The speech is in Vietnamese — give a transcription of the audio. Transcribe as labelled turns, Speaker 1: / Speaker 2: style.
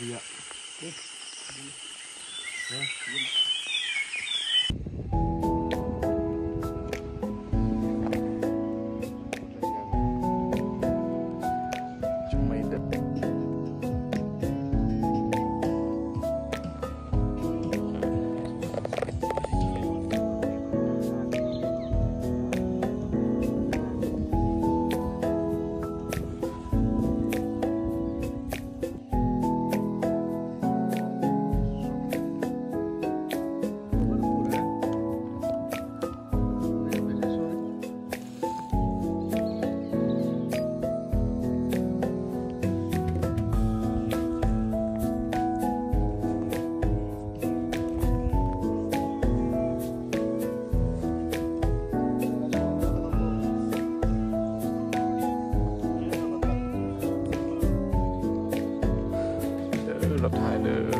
Speaker 1: Đi ạ. Đi. Đi. Chúng Lateine,